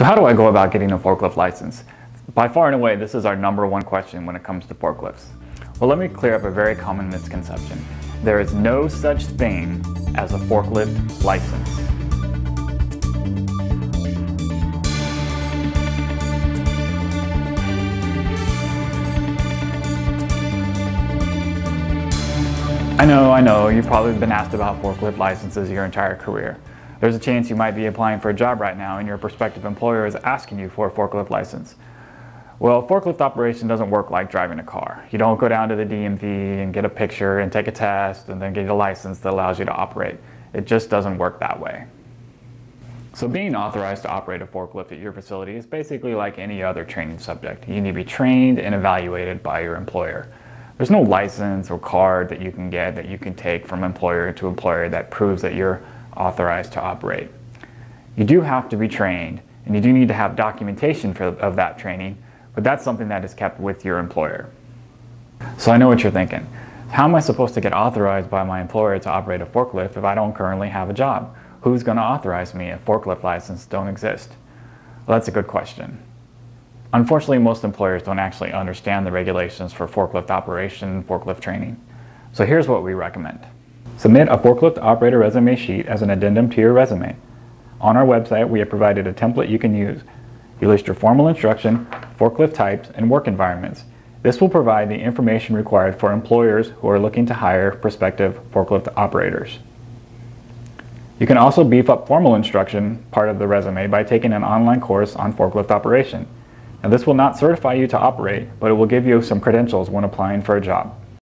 So how do I go about getting a forklift license? By far and away, this is our number one question when it comes to forklifts. Well, let me clear up a very common misconception. There is no such thing as a forklift license. I know, I know, you've probably been asked about forklift licenses your entire career. There's a chance you might be applying for a job right now and your prospective employer is asking you for a forklift license. Well, forklift operation doesn't work like driving a car. You don't go down to the DMV and get a picture and take a test and then get a license that allows you to operate. It just doesn't work that way. So being authorized to operate a forklift at your facility is basically like any other training subject. You need to be trained and evaluated by your employer. There's no license or card that you can get that you can take from employer to employer that proves that you're authorized to operate. You do have to be trained and you do need to have documentation for, of that training but that's something that is kept with your employer. So I know what you're thinking. How am I supposed to get authorized by my employer to operate a forklift if I don't currently have a job? Who's going to authorize me if forklift licenses don't exist? Well, that's a good question. Unfortunately, most employers don't actually understand the regulations for forklift operation and forklift training. So here's what we recommend. Submit a forklift operator resume sheet as an addendum to your resume. On our website, we have provided a template you can use you list your formal instruction, forklift types, and work environments. This will provide the information required for employers who are looking to hire prospective forklift operators. You can also beef up formal instruction part of the resume by taking an online course on forklift operation. Now this will not certify you to operate, but it will give you some credentials when applying for a job.